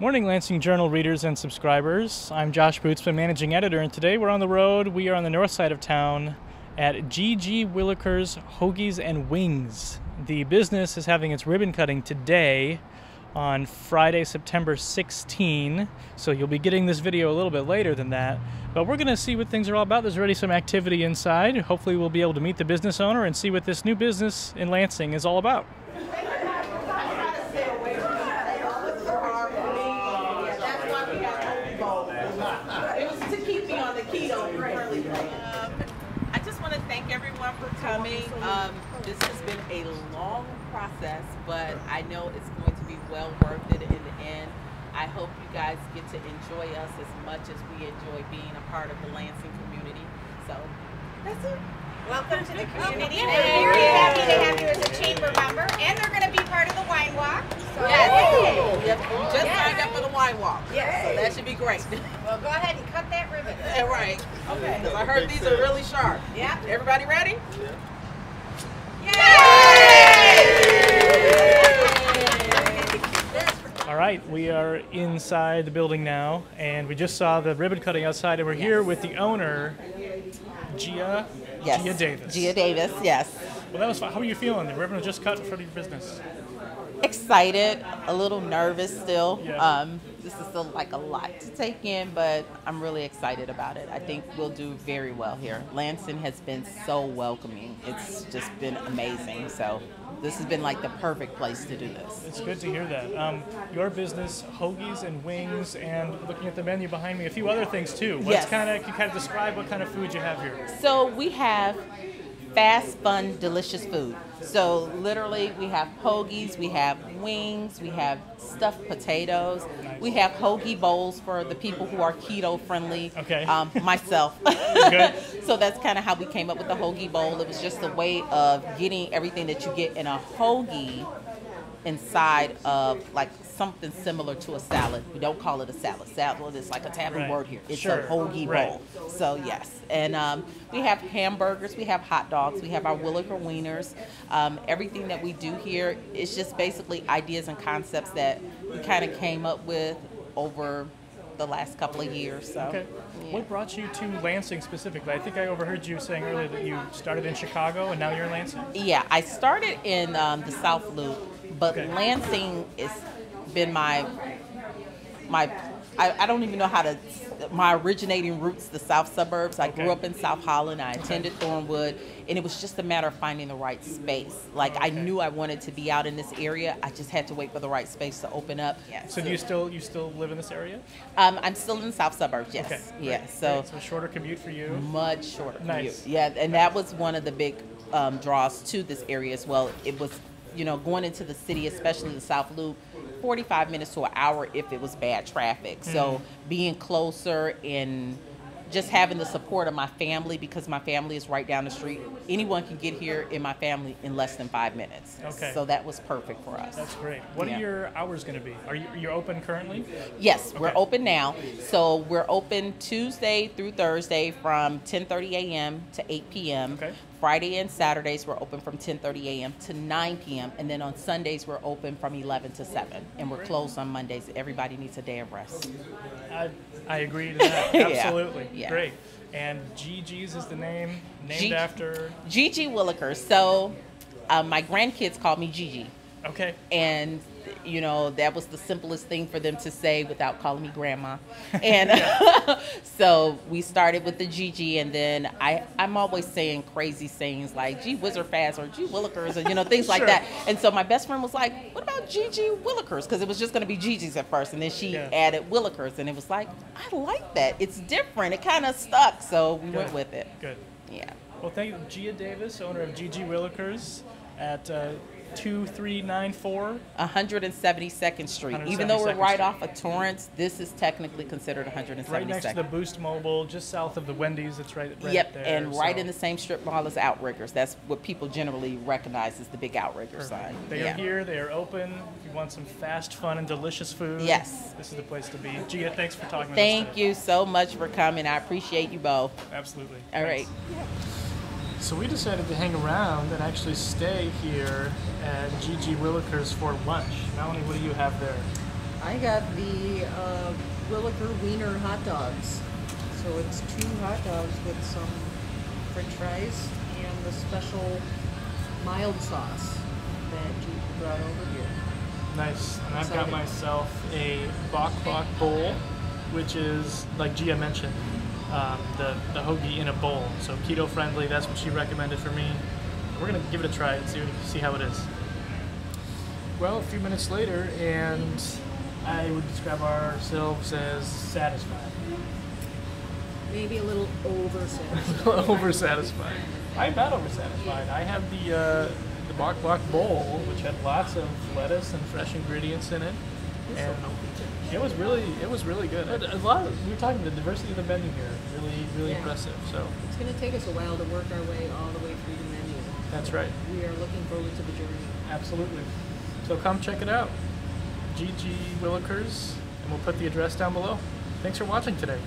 Morning, Lansing Journal readers and subscribers. I'm Josh Bootsma, managing editor, and today we're on the road. We are on the north side of town at Gigi Willikers Hoagies and Wings. The business is having its ribbon cutting today on Friday, September 16. So you'll be getting this video a little bit later than that. But we're going to see what things are all about. There's already some activity inside. Hopefully, we'll be able to meet the business owner and see what this new business in Lansing is all about. I just want to thank everyone for coming. Um, this has been a long process, but I know it's going to be well worth it in the end. I hope you guys get to enjoy us as much as we enjoy being a part of the Lansing community. So that's it. Welcome to the community. We're very happy to have you as a chamber member, and they're going to be part of the wine walk. So Yes. Yep. We just Yes. signed up for the wine walk. Yes. So that should be great. Well, go ahead and cut that ribbon. Yeah, right. Okay. Because I heard these are really sharp. Yeah. Everybody ready? Yeah. Yay! All right, we are inside the building now, and we just saw the ribbon cutting outside, and we're here with the owner, Gia, Yes. Gia Davis. Gia Davis, yes. Well, that was fun. How are you feeling? The ribbon was just cut in front of your business. Excited, a little nervous still. Um, this is still like a lot to take in, but I'm really excited about it. I think we'll do very well here. Lansing has been so welcoming. It's just been amazing. So this has been like the perfect place to do this. It's good to hear that. Um, your business, hoagies and wings, and looking at the menu behind me, a few other things too. What's Yes. kind of can you kind of describe what kind of food you have here? So we have fast, fun, delicious food. So literally, we have hoagies, we have wings, we have stuffed potatoes, we have hoagie bowls for the people who are keto friendly. Okay. Um, myself. Good. so that's kind of how we came up with the hoagie bowl. It was just a way of getting everything that you get in a hoagie inside of like something similar to a salad. We don't call it a salad. Salad is like a taboo Right. word here. It's Sure. a hoagie Right. bowl. So yes, and um, we have hamburgers, we have hot dogs, we have our Williker wieners. Um, everything that we do here is just basically ideas and concepts that we kind of came up with over the last couple of years. So Okay. yeah. What brought you to Lansing specifically? I think I overheard you saying earlier that you started in Chicago and now you're in Lansing. Yeah, I started in um, the South Loop, but Okay. Lansing has been my my. I, I don't even know how to. My originating roots, the South suburbs. I Okay. grew up in South Holland. I attended Thornwood, and it was just a matter of finding the right space. Like I knew I wanted to be out in this area. I just had to wait for the right space to open up. Yeah. So do you still you still live in this area? Um, I'm still in the South suburbs. Yes. Okay. Yeah. great, So great. so shorter commute for you. much shorter commute. Nice. Yeah, and that was one of the big um, draws to this area as well. It was, you know, going into the city, especially the South Loop, 45 minutes to an hour if it was bad traffic. Mm-hmm. So being closer and just having the support of my family because my family is right down the street. Anyone can get here in my family in less than five minutes. Okay. So that was perfect for us. That's great. What Yeah. are your hours going to be? Are you you're open currently? Yes, we're open now. So we're open Tuesday through Thursday from 10:30 a.m. to 8 p.m. Okay. Friday and Saturdays we're open from 10:30 a.m. to 9 p.m. and then on Sundays we're open from 11 to 7 and we're closed on Mondays. Everybody needs a day of rest. I I agree to that. Absolutely. Yeah. Great. And Gigi's is the name named G- after. Gigi Williker. So um, my grandkids call me Gigi. Okay. and you know that was the simplest thing for them to say without calling me grandma. And so we started with the Gigi and then i i'm always saying crazy sayings like gee whizzer fast or gee willikers and you know things like Sure. that. And so my best friend was like what about Gigi Willikers? Because it was just going to be Gigi's at first and then she Yeah. added willikers and it was like i like that. It's different. It kind of stuck. So we went with it. Good. yeah. Well, thank you, Gia Davis, owner of Gigi Willikers at uh, 2394. 172nd Street. Even though we're right Street. off of Torrance, this is technically considered 172nd. Right next to the Boost Mobile, just south of the Wendy's. It's right, right Yep, there. and right so in the same strip mall as Outriggers. That's what people generally recognize as the big Outrigger perfect. sign. They yeah. are here. They are open. If you want some fast, fun, and delicious food, Yes. this is the place to be. Gia, thanks for talking with us Thank you so much for coming. I appreciate you both. Absolutely. All Thanks. right. So we decided to hang around and actually stay here at Gigi Willikers for lunch. Melanie, what do you have there? I got the uh, Williker Wiener hot dogs. So it's two hot dogs with some french fries and the special mild sauce that you brought over here. Nice. And I've got myself a bok bok bowl, which is like Gia mentioned, um, the the hoagie in a bowl. So keto friendly. That's what she recommended for me. We're gonna give it a try and see see how it is. Well, a few minutes later, and I would describe ourselves as satisfied. Maybe a little oversatisfied. oversatisfied. I'm not oversatisfied. I have the uh, the bok bok bowl, which had lots of lettuce and fresh ingredients in it, and it was really it was really good. A a lot. Of, we were talking the diversity of the menu here, really really Yeah. impressive. So It's going to take us a while to work our way all the way through the menu. that's right, We are looking forward to the journey. absolutely. So come check it out, Gigi Willikers, and we'll put the address down below. Thanks for watching today.